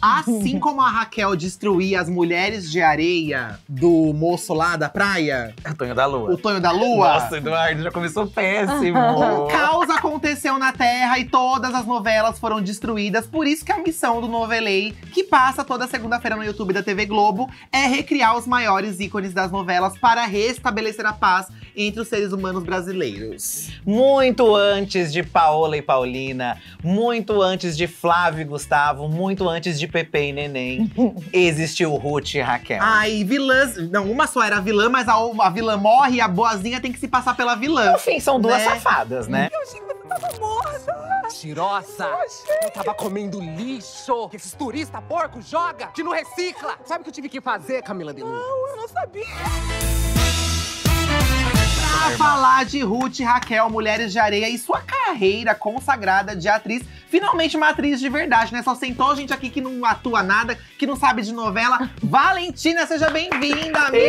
Assim como a Raquel destruía as mulheres de areia do moço lá da praia, É o Tonho da Lua. o Tonho da Lua. Nossa, Eduardo já começou péssimo. Caos aconteceu na Terra e todas as novelas foram destruídas. Por isso que a missão do Novelei, que passa toda segunda-feira no YouTube da TV Globo, é recriar os maiores ícones das novelas para restabelecer a paz entre os seres humanos brasileiros. Muito antes de Paola e Paulina, muito antes de Flávio e Gustavo, muito antes de Pepe e Neném, existiu Ruth e Raquel. Ai, vilãs. Não, uma só era vilã, mas a, a vilã morre e a boazinha tem que se passar pela vilã. No fim, são duas Né? safadas, né? Mentirosa! Eu tava comendo lixo que esses turistas porcos joga, que não recicla! Sabe o que eu tive que fazer, Camila de Lu? Não, eu não sabia! Pra falar de Ruth e Raquel, Mulheres de Areia e sua carreira consagrada de atriz. Finalmente uma atriz de verdade, né? Só sentou gente aqui que não atua nada, que não sabe de novela. Valentina, seja bem-vinda, amiga!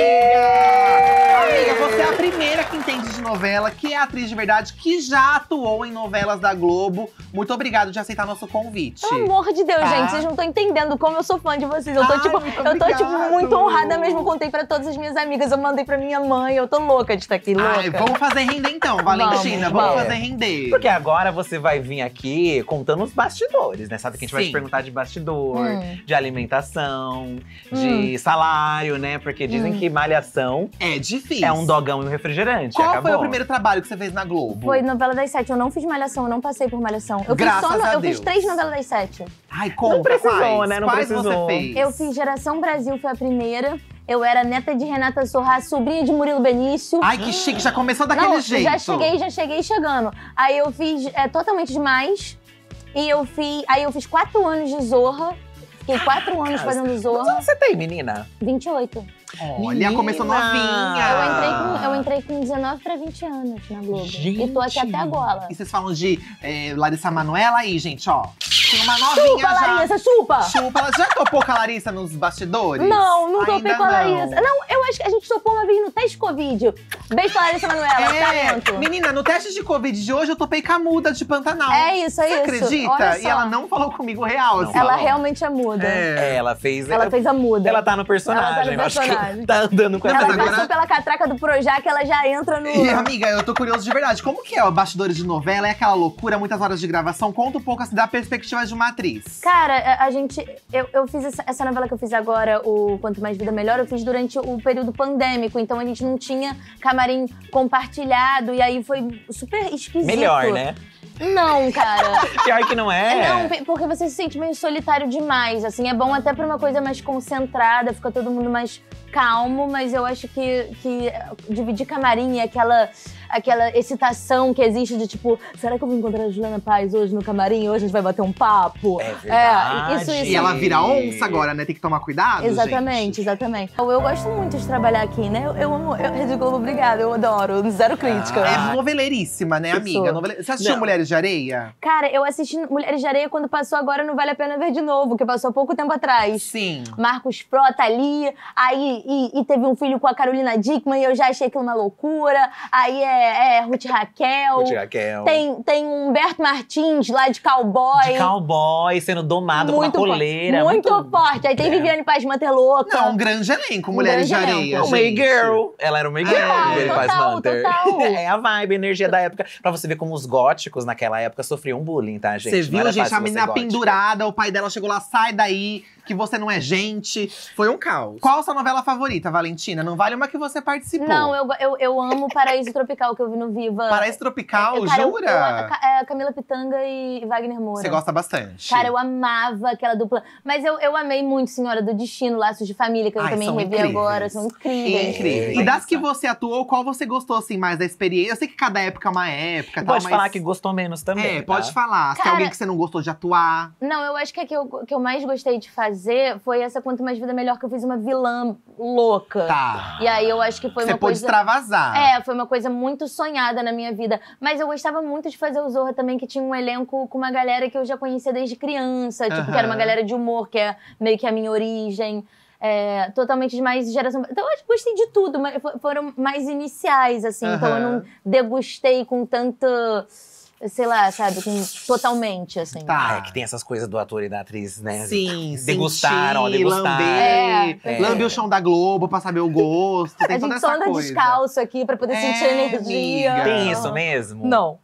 Amiga, você é a primeira que entende de novela, que é atriz de verdade, que já atuou em novelas da Globo. Muito obrigado de aceitar nosso convite. Pelo amor de Deus, Tá. gente, vocês não estão entendendo como eu sou fã de vocês. Eu tô, Ai, tipo, eu tô, tipo, muito honrada mesmo. Contei pra todas as minhas amigas, eu mandei pra minha mãe. Eu tô louca de estar aqui, louca. Ai, vamos fazer render então, Valentina. Vamos, vamos. fazer render. Porque agora você vai vir aqui contando os bastidores, né? Sabe que a gente vai Sim. te perguntar de bastidor, Hum. de alimentação, de salário, né? Porque dizem Hum. que malhação É difícil. é um dogão e um refrigerante. Qual acabou. foi o primeiro trabalho que você fez na Globo? Foi novela das sete. Eu não fiz malhação, eu não passei por malhação. Eu Graças fiz só no- a eu Deus. fiz três novelas das sete. Ai, conta, Não precisou, quais? né? Não quais precisou. você fez? Eu fiz Geração Brasil, foi a primeira. Eu era neta de Renata Sorra, sobrinha de Murilo Benício. Ai, que chique, já começou daquele não, jeito. já cheguei, já cheguei chegando. Aí eu fiz é, Totalmente Demais. E eu fiz. Aí eu fiz quatro anos de Zorra. Fiquei quatro anos Caracas. fazendo Quantos Zorra. anos você tem, menina? 28. Olha, Menina! começou novinha. Eu entrei, com, eu entrei com 19 pra 20 anos na Globo. E tô aqui Gente. até agora. E vocês falam de eh, Larissa Manoela aí, gente, ó. Tem uma novinha Chupa, já. Larissa, chupa! Chupa. Ela já topou com a Larissa nos bastidores? Não, não Ainda topei com a não. Larissa. Não, eu acho que a gente topou uma vez no teste Covid. Beijo pra Larissa Manoela, É, talento. menina, no teste de Covid de hoje eu topei com a muda de Pantanal. É isso, é Você isso. acredita? E ela não falou comigo real, assim. Ela falou. realmente é muda. É. É, ela fez. Ela fez a muda. Ela tá no personagem. Ela tá no eu acho que personagem. tá andando com mas Ela agora- passou pela catraca do Projac, ela já entra no. E, amiga, eu tô curioso de verdade. Como que é o bastidores de novela? É aquela loucura, muitas horas de gravação? Conta um pouco assim, da perspectiva de uma atriz. Cara, a, a gente. Eu, eu fiz essa, essa novela que eu fiz agora, o Quanto Mais Vida Melhor, eu fiz durante o período pandêmico. Então a gente não tinha camarim compartilhado. E aí foi super esquisito. Melhor, né? Não, cara. Pior que não é. Não, porque você se sente meio solitário demais, assim. É bom até pra uma coisa mais concentrada, fica todo mundo mais calmo, mas eu acho que, que dividir camarim é aquela, aquela excitação que existe de tipo, será que eu vou encontrar a Juliana Paz hoje no camarim? Hoje a gente vai bater um papo? É verdade. isso, isso. E ela vira onça agora, né? Tem que tomar cuidado, Exatamente, gente. exatamente. Eu, eu gosto muito de trabalhar aqui, né? Eu, eu amo. Eu, Rede Globo, obrigada, eu adoro. Zero crítica. É noveleiríssima, né, amiga? Novele... Você assistiu Não. Mulheres de Areia? Cara, eu assisti Mulheres de Areia quando passou agora, não vale a pena ver de novo, que passou há pouco tempo atrás. Sim. Marcos Frota ali, aí e, e teve um filho com a Carolina Dickman e eu já achei aquilo uma loucura. Aí é, é Ruth Raquel. Ruth Raquel. Tem, tem um Humberto Martins lá de cowboy. De cowboy sendo domado muito com uma forte. coleira. Muito, forte. Aí tem É. Viviane Paz Manter louca. Não, um grande elenco, Mulheres grande de Areia, elenco. O May gente. Girl. Ela era o May Girl. Total, Viviane Paz Manter. total. É a vibe, a energia da época. Pra você ver como os góticos naquela época sofriam bullying, tá, gente? Você viu, gente, a menina pendurada, o pai dela chegou lá, sai daí, que você não é gente. Foi um caos. Qual a sua novela favorita, Valentina? Não vale uma que você participou. Não, eu, eu, eu amo Paraíso Tropical, que eu vi no Viva. Paraíso Tropical, Eu- cara, eu- jura? eu- a Ca- é, Camila Pitanga e Wagner Moura. Você gosta bastante. Cara, eu amava aquela dupla. Mas eu, eu amei muito Senhora do Destino, Laços de Família, que eu Ai, também revi incríveis. agora. São incríveis. Incrível. É, E das que você atuou, qual você gostou assim mais da experiência? Eu sei que cada época é uma época, tal, Pode mas... falar que gostou menos também. É, tá? pode falar. Se tem Cara- alguém que você não gostou de atuar. Não, eu acho que a que eu, que eu mais gostei de fazer foi essa Quanto Mais Vida Melhor, que eu fiz uma vilã louca. Tá. E aí eu acho que foi você uma pôde coisa. extravasar. É, foi uma coisa muito sonhada na minha vida. Mas eu gostava muito de fazer o Zorra também, que tinha um elenco com uma galera que eu já conhecia desde criança. Tipo, que era uma galera de humor, que é meio que a minha origem. É, totalmente de mais geração. Então eu gostei de tudo, mas fo- foram mais iniciais, assim. Então eu não degustei com tanta sei lá, sabe, com, totalmente, assim. Tá. Ah, é que tem essas coisas do ator e da atriz, né? Sim, Degustaram, ó, sentir, degustaram. lamber, É. lamber o chão da Globo pra saber o gosto, tem A toda gente só essa anda coisa. descalço aqui pra poder É, sentir energia. amiga. Tem isso mesmo? Não.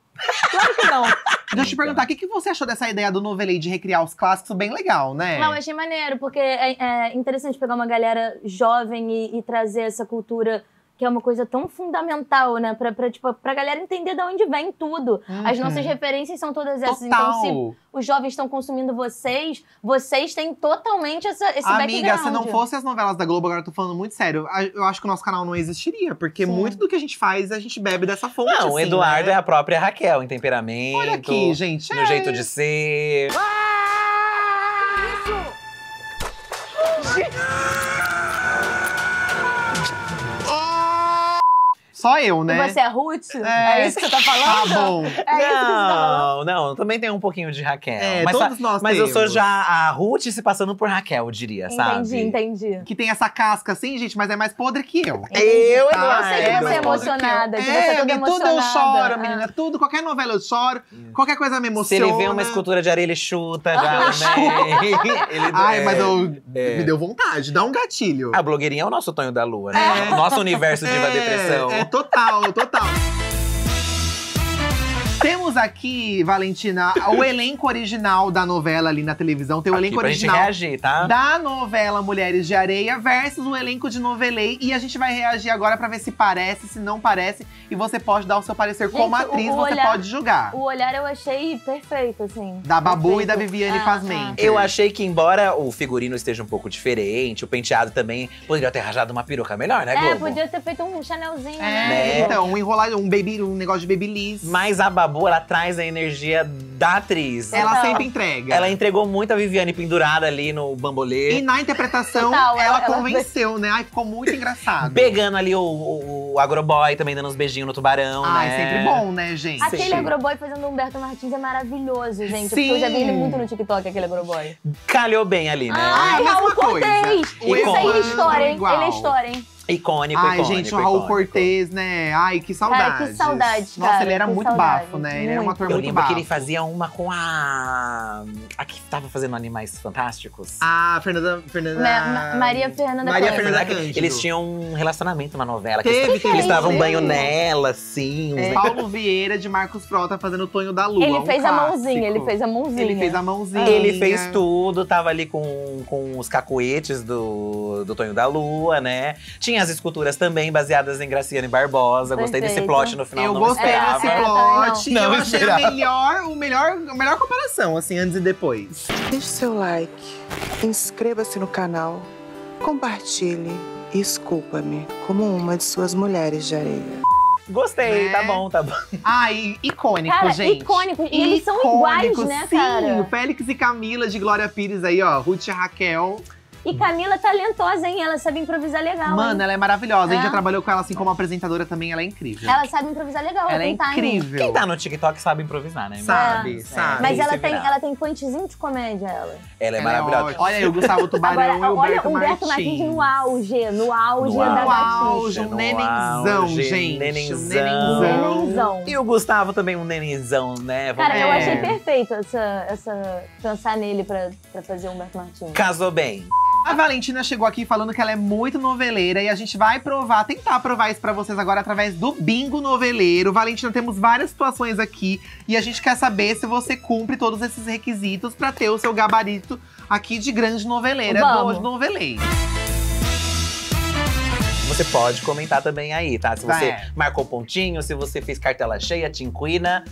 Claro que não. Deixa eu te perguntar, o que, que você achou dessa ideia do novelei de recriar os clássicos? Bem legal, né? Não, eu achei maneiro, porque é, é interessante pegar uma galera jovem e, e trazer essa cultura que é uma coisa tão fundamental, né? Pra, pra, tipo, pra galera entender de onde vem tudo. As Uhum. nossas referências são todas essas. Total. Então, se os jovens estão consumindo vocês, vocês têm totalmente essa, esse Amiga, background. se não fosse as novelas da Globo, agora eu tô falando muito sério, eu acho que o nosso canal não existiria, porque Sim. muito do que a gente faz, a gente bebe dessa fonte. Não, o assim, Eduardo né? é a própria Raquel, em temperamento. Olha aqui, gente. No é. jeito de ser. Só eu, né? E você é Ruth? É. É, isso que você tá Tá falando? bom. É isso que você tá falando? Não, não, também tem um pouquinho de Raquel. É, mas todos nós mas eu sou temos. já a Ruth se passando por Raquel, eu diria, sabe? Entendi, entendi. Que tem essa casca assim, gente, mas é mais podre que eu. Eu, Tá? Eu sei que É, você mais é podre que eu. emocionada, que você É, é toda amiga, tudo eu emocionada. choro, Ah. menina. Tudo, qualquer novela eu choro. Qualquer coisa me Se emociona. ele vê uma escultura de areia, ele chuta já, né? ele, Ai, é, mas eu, é. me deu vontade. Dá um gatilho. A blogueirinha é o nosso Tonho da Lua, né? É. Nosso universo diva É, depressão. Total, total. Temos aqui, Valentina, o elenco original da novela ali na televisão. Tem o Aqui elenco pra gente original reagir, tá? da novela Mulheres de Areia versus o elenco de novelei. E a gente vai reagir agora pra ver se parece, se não parece. E você pode dar o seu parecer Gente, como atriz, você olhar- pode julgar. O olhar eu achei perfeito, assim. Da Babu e da Perfeito. Viviane Ah, Fazmen. Eu achei que, embora o figurino esteja um pouco diferente, o penteado também poderia ter rajado uma peruca melhor, né, ah. É, Globo? podia ter feito um Chanelzinho, É, né? Né? então, um enrolar, um baby, um negócio de babyliss. Mas a Babu, ela traz a energia da atriz. Ela Total. sempre entrega. Ela entregou muito a Viviane pendurada ali no bambolê. E na interpretação, Total, ela, ela- ela convenceu, né? Ai, ficou muito engraçado. Pegando ali o, o, o agroboy também dando uns beijinhos no tubarão, Ai, né? sempre bom, né, gente? Aquele agroboy fazendo o Humberto Martins é maravilhoso, gente. Porque Sim. eu já vi ele muito no TikTok, aquele agroboy. Calhou bem ali, né? Ah, Ai, mesma Raul coisa. Cortez! Isso aí é icônico história, hein? igual. Ele é história, hein? Icônico, Ai, icônico, gente, o Raul icônico. Cortez, né? Ai, que saudade. Cara, que saudade, Nossa, cara, ele era que muito saudade. bafo, né? Ele era um Muito. ator Eu muito lembro bafo. que ele fazia uma com a. A que tava fazendo Animais Fantásticos. Ah, Fernanda. Fernanda... Ma- Ma- Maria Fernanda Maria Cândido. Fernanda que Cândido. Eles tinham um relacionamento na novela. que Teve, eles, teve, eles davam teve. banho nela, assim. É, Paulo Vieira de Marcos Frota fazendo o Tonho da Lua. Ele um fez a clássico. mãozinha, ele fez a mãozinha. Ele fez a mãozinha. Ele fez tudo, tava ali com, com os cacoetes do, do Tonho da Lua, né? Tinha as esculturas também baseadas em Graciane Barbosa. Gostei desse Perfeito. plot no final, Eu não gostei esperava. desse É, plot. não. eu Não achei esperava. a melhor, o melhor, a melhor comparação, assim, antes e depois. Deixe seu like, inscreva-se no canal, compartilhe e esculpa-me como uma de suas mulheres de areia. Gostei, Né? tá bom, tá bom. Ai, icônico, Cara, gente. icônico. E eles são iguais, né, sim. cara? Félix e Camila de Glória Pires aí, ó. Ruth e Raquel. E Camila é talentosa, hein? Ela sabe improvisar legal. Mano, hein? ela é maravilhosa. A gente É. já trabalhou com ela assim como apresentadora também, ela é incrível. Ela sabe improvisar legal. Ela é incrível. Quem tá no TikTok sabe improvisar, né? Sabe, É. sabe. Mas ela tem, ela tem punchzinho de comédia, ela. Ela é Ela maravilhosa. ótima. Olha aí, o Gustavo Tubarão Agora, e o olha Humberto o Humberto Martins no auge, no auge No da No auge. um nenenzão, auge, gente. nenenzão. Um nenenzão. Nenenzão. E o Gustavo também um nenenzão, né? Vamos Cara, eu É. achei perfeito essa, essa, pensar nele pra, pra fazer o Humberto Martins. Casou bem. A Valentina chegou aqui falando que ela é muito noveleira e a gente vai provar, tentar provar isso pra vocês agora através do bingo noveleiro. Valentina, temos várias situações aqui e a gente quer saber se você cumpre todos esses requisitos pra ter o seu gabarito aqui de grande noveleira Vamos. do Novelei. Você pode comentar também aí, tá? Se você É. marcou pontinho, se você fez cartela cheia, tinquina.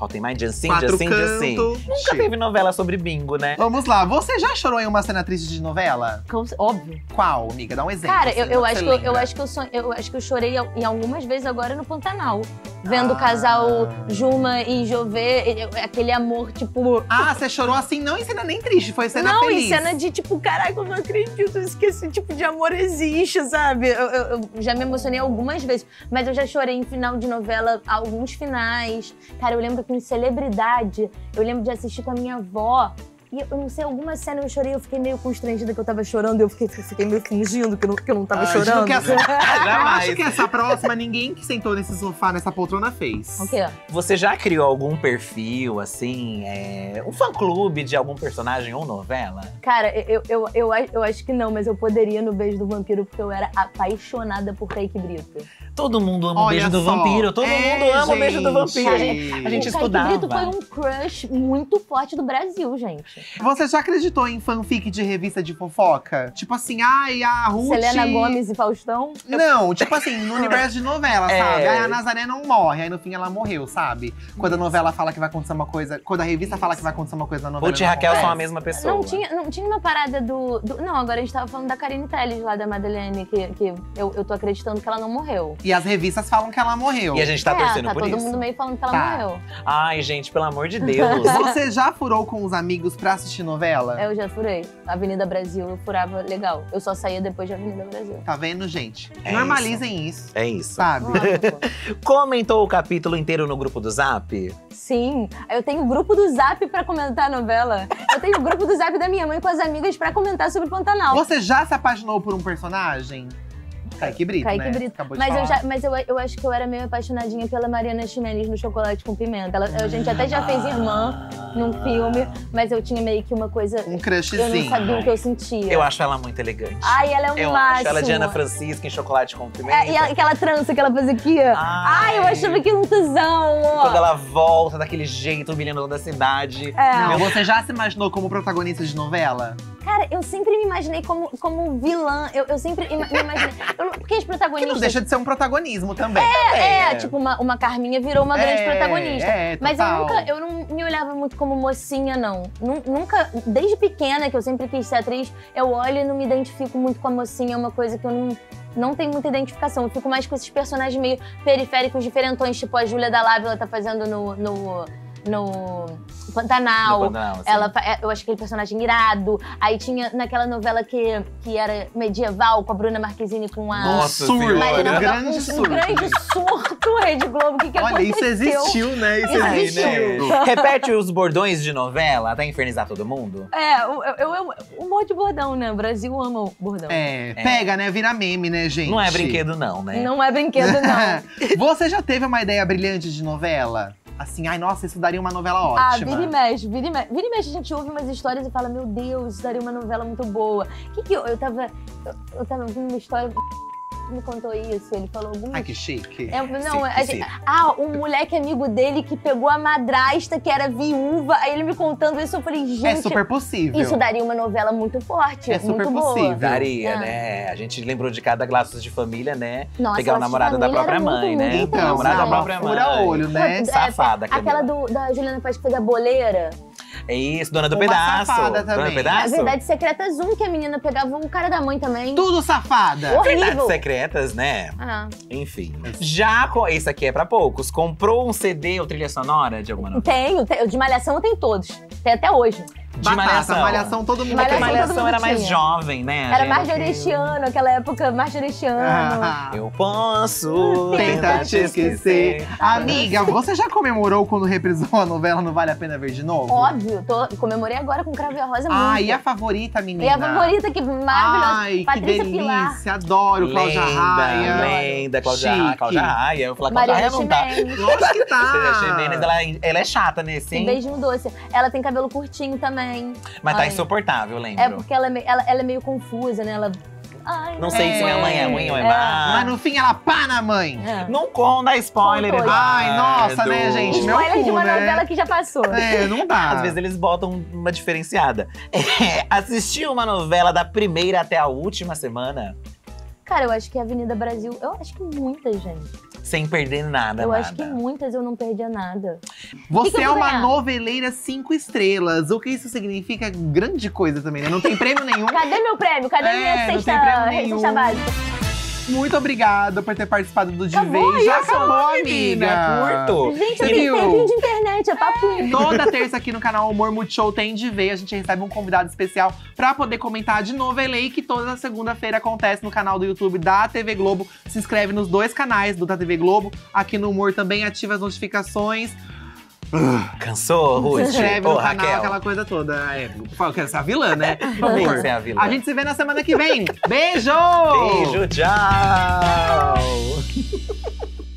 Qual tem mais? Jansim, Jansim, Jansim. Nunca teve novela sobre bingo, né? Vamos lá, você já chorou em uma cena triste de novela? Com- Óbvio. Qual, amiga? Dá um exemplo. Cara, eu, assim, eu que acho você que eu, eu lembra. acho que eu, son- eu acho que eu chorei al- em algumas vezes agora no Pantanal. Vendo Ah. o casal Juma e Jovê, aquele amor, tipo. Ah, você chorou assim, não em cena nem triste, foi cena não, feliz. e cena de tipo, caraca, eu não acredito que esse tipo de amor existe, sabe? Eu, eu- eu já me emocionei algumas vezes, mas eu já chorei em final de novela, alguns finais. Cara, eu lembro que em Celebridade, eu lembro de assistir com a minha avó. E eu não sei, alguma cena eu chorei, eu fiquei meio constrangida que eu tava chorando, eu fiquei, fiquei meio fingindo que eu não, que eu não tava Ah, chorando. que essa- acho que essa próxima, ninguém que sentou nesse sofá, nessa poltrona, fez. O quê? Você já criou algum perfil, assim, é, um fã-clube de algum personagem ou novela? Cara, eu, eu, eu, eu acho que não, mas eu poderia no Beijo do Vampiro, porque eu era apaixonada por Kaique Brito. Todo mundo ama o beijo do só. vampiro, todo É, mundo ama o beijo do gente. vampiro. A gente, a gente o estudava. Brito foi um crush muito forte do Brasil, gente. Você já acreditou em fanfic de revista de fofoca? Tipo assim, ai, a Ruth… Selena Gomes e Faustão. Não, tipo assim, no universo de novela, É. sabe? Aí a Nazaré não morre, aí no fim ela morreu, sabe? Quando a novela fala que vai acontecer uma coisa… Quando a revista fala que vai acontecer uma coisa na novela… Ruth e Raquel são a mesma pessoa. Não tinha, não tinha uma parada do, do- Não, agora a gente tava falando da Karine Telles lá da Madeleine, que, que eu, eu tô acreditando que ela não morreu. E as revistas falam que ela morreu. E a gente tá é, torcendo tá por todo isso. mundo meio falando que ela Tá. morreu. Ai, gente, pelo amor de Deus. Você já furou com os amigos pra assistir novela? Eu já furei. Avenida Brasil eu furava legal. Eu só saía depois de Avenida Brasil. Tá vendo, gente? É Normalizem isso, é isso. sabe? Comentou o capítulo inteiro no grupo do Zap? Sim, eu tenho o grupo do Zap pra comentar a novela. Eu tenho o grupo do Zap da minha mãe com as amigas pra comentar sobre o Pantanal. Você já se apaixonou por um personagem? Kaique Brito, Kaique né? Brito. Acabou Mas, eu, já, mas eu, eu acho que eu era meio apaixonadinha pela Mariana Chimenez no Chocolate com Pimenta. Ela- a gente até já fez Irmã num filme, mas eu tinha meio que uma coisa… Um Eu não crushzinho. sabia o que eu sentia. Eu acho ela muito elegante. Ai, ela é um eu máximo. acho ela Diana Francisca em chocolate com pimenta. É, e ela- aquela trança que ela fazia aqui. Ai, eu achava aquilo um tesão. ó. Quando ela volta daquele jeito, humilhando toda a cidade. É. Não, você já se imaginou como protagonista de novela? Cara, eu sempre me imaginei como, como vilã. Eu, eu sempre ima- me imaginei. eu porque as Que protagonistas. não deixa de ser um protagonismo também. É, tipo, uma, uma Carminha virou uma grande É, protagonista. é, Mas eu nunca, eu não me olhava muito como mocinha, não. Nu- Nunca, desde pequena, que eu sempre quis ser atriz, eu olho e não me identifico muito com a mocinha. É uma coisa que eu não, não tenho muita identificação. Eu fico mais com esses personagens meio periféricos, diferentões, tipo a Júlia da Lávila tá fazendo no, no, no Pantanal. No Pantanal. Ela, é, eu acho aquele personagem irado. Aí tinha naquela novela que, que era medieval, com a Bruna Marquezine com a. Um Nossa surto. Marina um grande um, um surto. grande surto, Rede Globo. O que, que Olha, isso aconteceu? existiu, né? Isso Isso existiu. né? Repete os bordões de novela até infernizar todo mundo? É, eu, eu, eu, um monte de bordão, né? O Brasil ama o bordão. É, pega, né? Vira meme, né, gente? Não é brinquedo, não, né? Não é brinquedo, não. Você já teve uma ideia brilhante de novela? Assim, ai, nossa, isso daria uma novela Ah, ótima. vira e mexe, vira e mexe. Vira e mexe, a gente ouve umas histórias e fala, meu Deus, isso daria uma novela muito boa. O que que eu, eu tava, eu, eu tava ouvindo uma história, me contou isso, ele falou alguma Ai, que chique. É, não, Sim, a gente- sim. ah, um moleque amigo dele que pegou a madrasta que era viúva. Aí ele me contando isso, eu falei, gente, É super possível. isso daria uma novela muito forte, É super muito boa. possível. Daria, Ah. né? A gente lembrou de cada Laços de Família, né? Nossa, Pegar o namorado da própria era muito, mãe, né? muito Então, namorado da própria mãe. fura-olho, né? É, Safada, Aquela Camila. do, da Juliana Paz que fez a boleira. É isso, Dona do Uma Pedaço. safada Dona do também. Pedaço? A Verdade Secreta Zoom, que a menina pegava o cara da mãe também. Tudo safada. Horrível. Verdades secretas, né? Ah, Enfim. Já, co- esse aqui é pra poucos. Comprou um CD ou trilha sonora de alguma novela? tenho, tenho. De Malhação eu tenho todos. Tem até hoje. De Batata, Malhação. malhação todo mundo É que Malhação. Malhação todo mundo era mais tinha. jovem, né? Era Marjorie Orestiano, aquela época, Marjorie Orestiano. Ah, Eu posso Tenta te esquecer. Amiga, você já comemorou quando reprisou a novela Não Vale a Pena Ver de Novo? Óbvio, tô, comemorei agora com Cravo e a Rosa Ah, muito. e a favorita, menina? E a favorita, que maravilhosa. Ai, que Patrícia delícia. Pilar. Adoro Cláudia Lenda, Raia. Lenda, Cláudia. Raia. Cláudia Raia. Eu falei, Cláudia Raia não tá. Lógico que tá. Ximenes, ela, ela é chata nesse, Um hein? beijinho doce. Ela tem cabelo curtinho também. Mas tá Ai. insuportável, eu lembro. É porque ela é, meio, ela, ela é meio confusa, né? Ela. Ai, Não sei se minha mãe é ruim ou é É. má. Mas no fim ela pá na mãe. É. Não conta spoiler, Contou. Ai, nossa, né, gente? Meu Spoiler de cu, uma né? novela que já passou. É, não dá. Às vezes eles botam uma diferenciada. É, assistiu uma novela da primeira até a última semana Cara, eu acho que a Avenida Brasil. Eu acho que muita gente. Sem perder nada, eu nada. acho que muitas eu não perdia nada. Você que que eu é uma ganhar? noveleira cinco estrelas. O que isso significa? Grande coisa também, né? Não tem prêmio nenhum. Cadê meu prêmio? Cadê É, minha não sexta, tem prêmio nenhum. sexta básica? Muito obrigada por ter participado do Acabou Vez. Já isso? acabou, Menina, amiga. curto. Gente, eu tenho de internet, é papinho. Toda terça aqui no canal Humor Multishow tem de ver. A gente recebe um convidado especial pra poder comentar de novelei que toda segunda-feira acontece no canal do YouTube da TV Globo. Se inscreve nos dois canais do da TV Globo. Aqui no Humor também ativa as notificações. Cansou, Ruth? Se inscreve Ô, no canal, Raquel. aquela coisa toda. É, eu quero ser a vilã, né? Por favor. a vilã. A gente se vê na semana que vem. Beijo! Beijo, tchau!